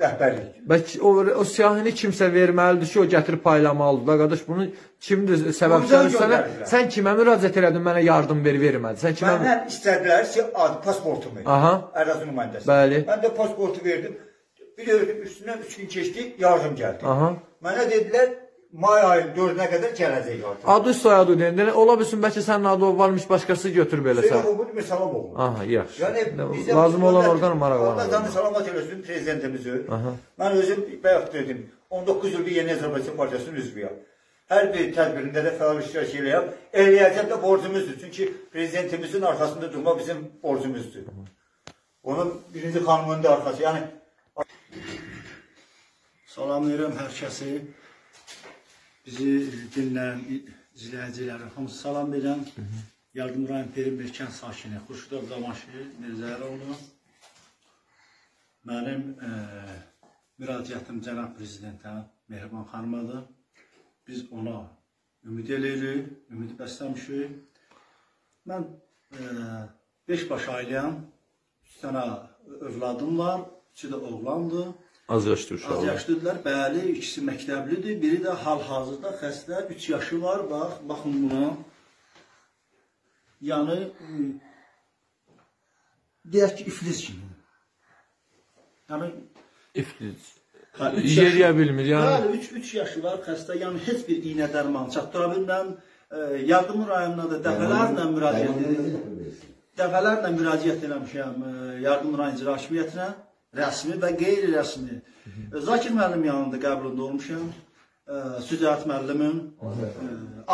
rəhbərlik. Bəlkə o, o siyahını kimsə verməlidir ki, o gətirib paylamalıdır. Da qardaş bunu kimdir Buradan sənə sən kimə müraciət elədin mənə yardım ver vermədi. Sən kimə Məndən istədilər ki, ad pasportumu. Aha. Ərazi nümayəndəsi. Bəli. Mən də pasportu verdim. Bir gördüm üstündən 3 gün keçdi, yardım gəldi. Aha. Mənə dedilər may ayının 4-nə qədər gələcək yardım. Adı soyadı deyəndə ola bilsin bəlkə sənin adı varmış başqası götürüb eləsə. Şeyh bu bir salam oğlu. Aha, yaxşı. Yəni bizə Lazım olan orqan maraqlanır. Allah canı salamat eləsin prezidentimizi. Aha. Mən özüm bayaq dedim, 19 ildir Yeni Azərbaycan Partiyasının üzvüyəm. Hər bir tədbirində də fəal iştirak eləyəm. Eləyəcəm də borcumuzdur. Çünki prezidentimizin arxasında durmaq bizim borcumuzdur. Onun birinci xanımının da arxası. Yəni Salamlayıram hər kəsi. Bizi dinləyən izləyiciləri hamısı salam edirəm. Yardım rayon Perim bir kənd sakini Xurşudov Damaşı Mirzəroğlu. Mənim e, müraciətim cənab prezidentə Mehriban xanımadır. Biz ona ümid eləyirik, ümid bəsləmişik. Mən 5 baş ailəyəm, 3 dənə övladım var, üçü də oğlandır. Az yaşlı Az uşaqlar. yaşlıdırlar, bəli, ikisi məktəblidir, biri də hal-hazırda xəstə, 3 yaşı var, bax, baxın buna. Yəni, ıı, deyək ki, iflis kimi. Yəni, İflic. hə, üç Yeriyə bilmir, yəni. Bəli, 3 3 yaşı var, xəstə, yəni heç bir iynə dərman çatdıra bilmirəm. E, yardım rayonuna da dəfələrlə müraciət edirəm. Dəfələrlə müraciət eləmişəm e, yardım rayon icra hakimiyyətinə, rəsmi və qeyri-rəsmi. E, Zakir müəllim yanında qəbulunda olmuşam. E, Sücət müəllimin, e,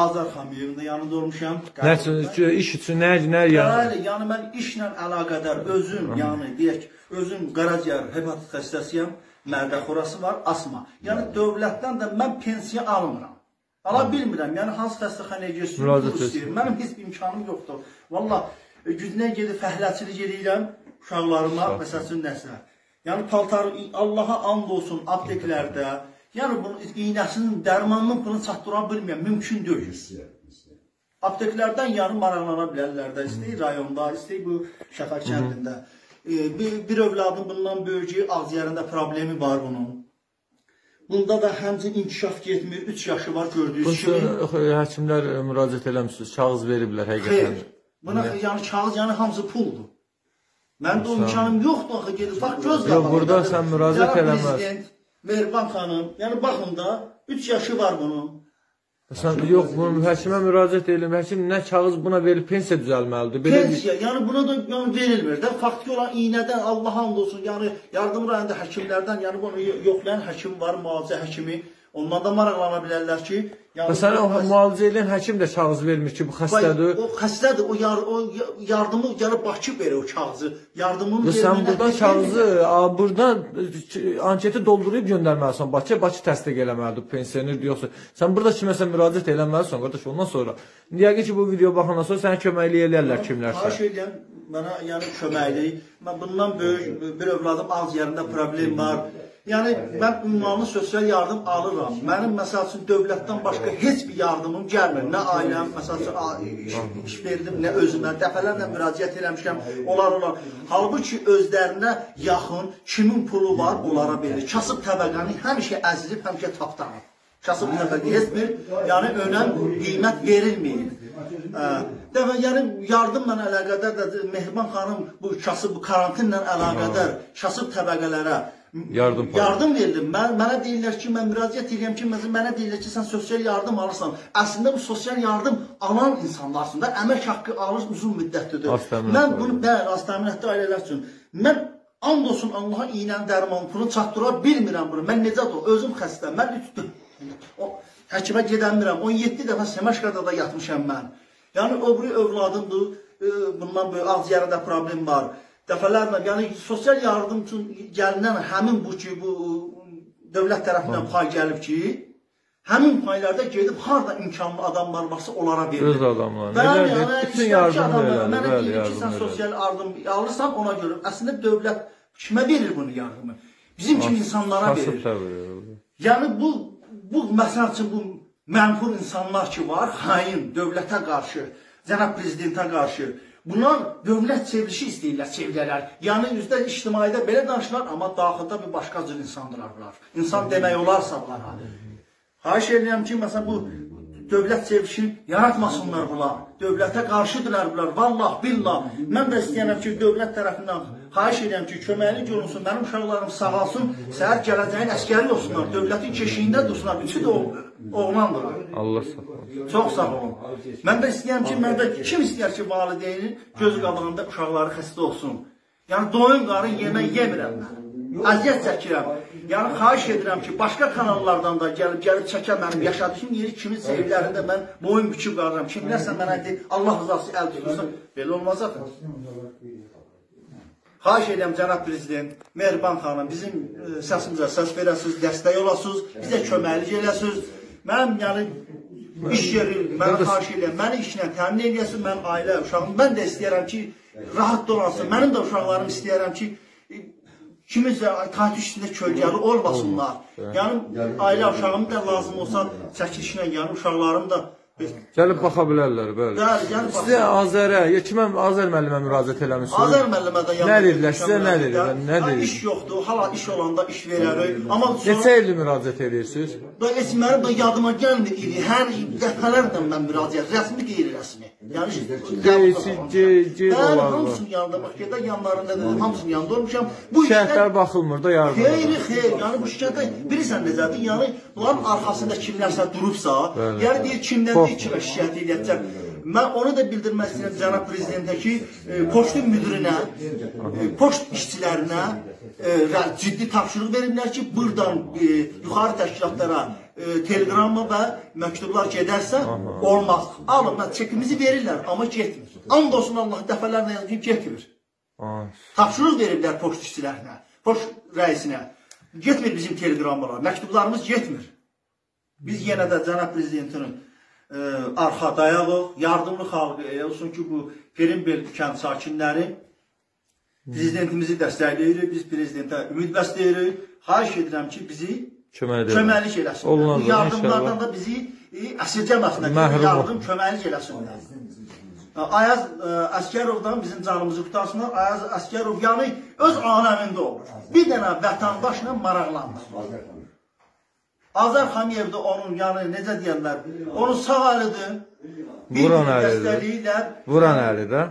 Azər xanımın da yanında olmuşam. Nə üçün iş üçün nə nə yəni? Bəli, yəni mən işlə əlaqədar özüm, yəni deyək, özüm qaraciyər hepatit xəstəsiyəm, mədə xorası var, asma. Yəni dövlətdən də mən pensiya almıram. Ala bilmirəm. Yəni hansı xəstəxanaya getsin, istəyirəm. Mənim heç bir imkanım yoxdur. Valla e, gücünə gedib fəhləçilik edirəm uşaqlarıma, məsəl üçün nəsə. Yəni paltarı Allaha and olsun apteklərdə, yəni bunun iynəsinin, dərmanının pulunu çatdıra bilmirəm, mümkün deyil. Apteklərdən yarım maraqlana bilərlər də, istəyir rayonda, istəyir bu Şəfəq kəndində. E, bir, bir övladın bundan böyücü ağciyərində problemi var bunun. Bunda da həmçin inkişaf getmir, 3 yaşı var gördüyünüz kimi. həkimlər müraciət eləmisiniz, kağız veriblər həqiqətən. Xeyr. Buna yəni kağız yəni hamısı puldur. Məndə o imkanım yoxdur axı gedib. Bax göz Yox, burada sən müraciət eləməz. Mehriban xanım, yəni baxın da 3 yaşı var bunun. Sən yox, bunu həkimə müraciət edim. Həkim nə kağız buna verib pensiya düzəlməlidir. Belə bir Pensiya, yəni buna da yəni verilmir də. Faktiki olan iynədən Allah hamd olsun, yəni yardım rayonunda həkimlərdən, yəni bunu yoxlayan həkim var, müalicə həkimi. Ondan da maraqlana bilərlər ki, Məsələn, o müalicə edən həkim də kağız vermir ki, bu xəstədir. O xəstədir, o, yar, o ya- yardımı gəlib Bakı verir o kağızı. Yardımını Və sən buradan kağızı, vermir. a, buradan e, anketi doldurub göndərməlisən Bakıya, Bakı təsdiq eləməlidir pensioner yoxsa. Sən burada kiməsə müraciət eləməlisən qardaş. Ondan sonra yəqin ki, bu video baxandan sonra sənə köməklik eləyərlər kimlərsə. Xahiş edirəm mənə yəni köməklik. Mən bundan böyük bir övladım ağız yerində problem var. Yəni mən ünvanlı sosial yardım alıram. Mənim məsəl üçün dövlətdən başqa heç bir yardımım gəlmir. Nə ailəm, məsəl üçün iş, verdim, nə özümə dəfələrlə müraciət eləmişəm. Onlar onlar. Halbuki özlərinə yaxın kimin pulu var, onlara verir. Kasıb təbəqəni həmişə əzilib, həmişə tapdanır. Kasıb təbəqə heç bir yəni önəm, qiymət verilmir. Hə, Dəfə yəni yardımla əlaqədar da Mehriban xanım bu kasıb karantinlə əlaqədar kasıb təbəqələrə Yardım payı. yardım verildim. Mən mənə deyirlər ki, mən müraciət edirəm ki, mənə deyirlər ki, sən sosial yardım alırsan. Əslində bu sosial yardım alan insanlarsın da, əmək haqqı alır uzun müddətlidir. Mən bunu bəli, az təminatlı ailələr üçün mən and olsun Allaha iynənin dərman pulunu çatdıra bilmirəm bunu. Mən necə o özüm xəstəm. Mən o həkimə gedəmirəm. 17 dəfə Semaşqada da yatmışam mən. Yəni biri övladımdır. Bundan böyle ağciyərində problem var. Dəfələrlə, yəni sosial yardım üçün gəlinən həmin bu ki, bu dövlət tərəfindən pay gəlib ki, həmin paylarda gedib harda imkanlı adamlar varsa onlara verilir. Öz adamlar. Bəli, yəni, bütün yardım elədi, Mənə deyir ki, sən sosial yardım alırsan ona görə. Əslində dövlət kimə verir bunu yardımı? Bizim kimi insanlara verir. Yəni bu bu məsəl üçün bu mənfur insanlar ki var, xain dövlətə qarşı, cənab prezidentə qarşı Bunlar dövlət çevrilişi istəyirlər, çevirərlər. Yəni üzdə ictimaidə belə danışırlar, amma daxildə bir başqa cür insandırlar bunlar. İnsan demək olarsa bunlara. Xahiş edirəm ki, məsələn bu dövlət çevrilişini yaratmasınlar bunlar. Dövlətə qarşıdırlar bunlar. Vallah, billah. Mən də istəyirəm ki, dövlət tərəfindən xahiş edirəm ki, köməklik olunsun, mənim uşaqlarım sağalsın, səhər gələcəyin əskəri olsunlar, dövlətin keşiyində dursunlar. Üçü də o- oğlandırlar. Allah saxlasın. Çox sağ olun. Mən də istəyirəm ki, məndə kim istəyər ki, valideynin göz qabağında uşaqları xəstə olsun. Yəni doyun qarın yemək yemirəm mən. Əziyyət çəkirəm. Yəni xahiş edirəm ki, başqa kanallardan da gəlib gəlib çəkə mənim yaşadığım yeri kimin evlərində mən boyun büküb qalıram. Kimlərsə mənə deyir, Allah rızası əl tutursun. Belə olmaz axı. Xahiş edirəm cənab prezident, Mehriban xanım, bizim e, səsimizə səs verəsiniz, dəstək olasınız, bizə köməklik eləsiniz. Mənim yəni iş yeri, mən xahiş edirəm, məni işlə təmin edəsin, mən ailə, uşağım, mən də istəyirəm ki, rahat dolansın. Mənim də uşaqlarım istəyirəm ki, kimizə tatil üstündə kölgəli olmasınlar. Yəni ailə uşağım da lazım olsa çəkilişlə, yəni uşaqlarım da Gəlib baxa bilərlər, bəli. Bəli, yəni Sizə Azərə, ya kimə Azər müəllimə müraciət eləmisiniz? Azər müəllimədən Nə dedilər sizə, nə dedilər, nə Ha, dedilər? İş yoxdur, hala iş olanda iş verərik. Amma Neçə sonra ildir müraciət edirsiniz? da heç mənim də yadıma gəlmir idi. Hər dəfələrlə mən müraciət, rəsmi qeyri-rəsmi. Yəni Geysi, gey, gey Bəli, olarlar. hamısının yanında, Bakıda yanlarında dedim, hamısının yanında olmuşam. Bu Şərtlər baxılmır da yardım. Xeyri, xeyr. Yəni bu şirkətdə bilirsən necədir? Yəni bunların arxasında kimlərsə durubsa, yəni deyir kimdən Deyir kimə şikayət edəcək. Mən onu da bildirmək istəyirəm cənab prezidentə ki, e, poçtun müdirinə, e, poçt işçilərinə e, ciddi tapşırıq veriblər ki, buradan e, yuxarı təşkilatlara e, telegramma və məktublar gedərsə olmaz. Alın, mən çekimizi verirlər, amma getmir. And olsun Allah dəfələrlə yazıb ki, getmir. Tapşırıq veriblər poçt işçilərinə, poçt rəisinə. Getmir bizim telegrammalar, məktublarımız getmir. Biz yenə də cənab prezidentinin e, arxa dayağıq, yardımlı xalqı elə olsun ki, bu Perimbel kənd sakinləri prezidentimizi dəstəkləyirik, biz prezidentə ümid bəsləyirik. Xahiş edirəm ki, bizi kömək edin. köməklik eləsinlər. Olunacaq, Bu yardımlardan da bizi e, əsirgəməsinlər, yardım köməklik eləsinlər. Ayaz ə, Əskərovdan bizim canımızı qutarsınlar. Ayaz Əskərov yəni öz aləmində olur. Bir dənə vətəndaşla maraqlanmır. Azər Xamiyev də onun yəni necə deyirlər, onun sağ əlidir. Vuran əlidir. Vuran əli də.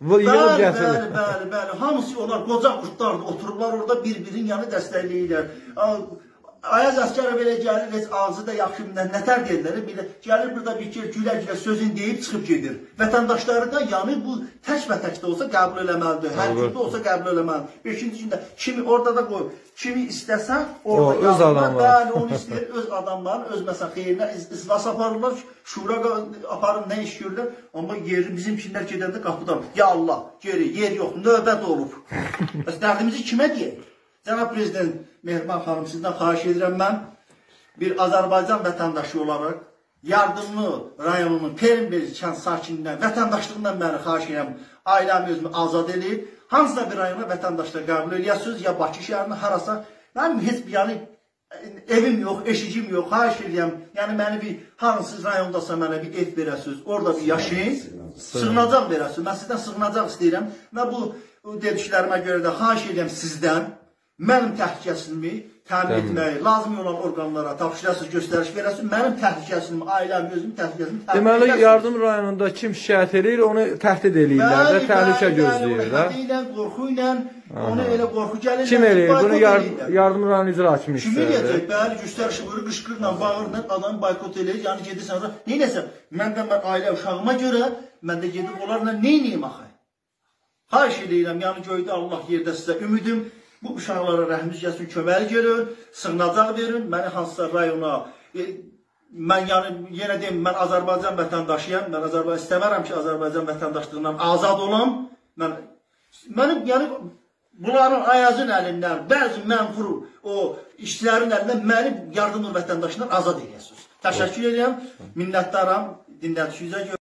Bu yığıb Bəli, bəli, gətirir. bəli, bəli. Hamısı onlar qoca qurtlardır. Oturublar orada bir-birinin yanı dəstəkləyirlər. Ayaz Əskərov elə gəlir, heç ağzı da yaxşı bilən nətər deyirlər, belə gəlir burada bir gülə-gülə sözün deyib çıxıb gedir. Vətəndaşları da yəni bu tək və tək də olsa qəbul eləməlidir. Hər gündə olsa qəbul eləməlidir. Beşinci gündə kimi orada da qoy. Kimi istəsən O, orada öz yazırlar. adamlar. Bəli, onu istəyir öz adamların öz məsələn xeyrinə islas aparırlar, şura aparır, nə iş görürlər. Amma yeri bizimkilər gedəndə qapıdan ya Allah, geri yer yox, növbət olub. Bəs dərdimizi kimə deyək? Cənab prezident Mehriban xanım sizdən xahiş edirəm mən bir Azərbaycan vətəndaşı olaraq yardımlı rayonunun Perimbel kənd sakinindən vətəndaşlığından məni xahiş edirəm ailəmi özümü azad edib hansısa bir rayona vətəndaşlar qəbul eləyəsiniz ya Bakı şəhərində harasa mənim heç bir yəni evim yox, eşicim yox, xahiş edirəm. Yəni məni bir hansı rayondasa mənə bir ev verəsiniz, orada bir yaşayın, sığınacaq verəsiniz. Mən sizdən sığınacaq istəyirəm və bu dediklərimə görə də xahiş edirəm sizdən mənim təhlükəsizliyimi təmin etməyi, lazım olan orqanlara tapşırasınız, göstəriş verəsiniz. Mənim təhlükəsizliyimi, ailəm, özümün təhlükəsizliyimi təmin Deməli, edəsiniz. yardım rayonunda kim şikayət edir, onu təhdid eləyirlər və təhlükə gözləyir də. ilə, qorxu ilə, onu elə qorxu gəlir. Kim eləyir? Bunu yardım, eləyirlər. yardım rayon icra hakimi Kim istəyir. eləyəcək? Bəli, göstəriş vurur, qışqırla, bağırla adam boykot eləyir. Yəni gedirsən orada, neynəsə, mən ailə uşağıma görə mən də gedib onlarla neyniyim axı? Xahiş edirəm, yəni göydə Allah yerdə sizə ümidim. Bu uşaqlara rəhminiz gəlsin, köməli gəlin, sığınacaq verin, məni hansısa rayona e, mən yəni yenə deyim, mən Azərbaycan vətəndaşıyam. Mən Azərbaycan istəmərəm ki, Azərbaycan vətəndaşlığından azad olam. Mən mənim yəni bunların ayazın əlindən, bəzi mənfur o işçilərin əlindən məni yardımlı vətəndaşından azad edəsiniz. Təşəkkür edirəm, minnətdaram dinlədiyinizə görə.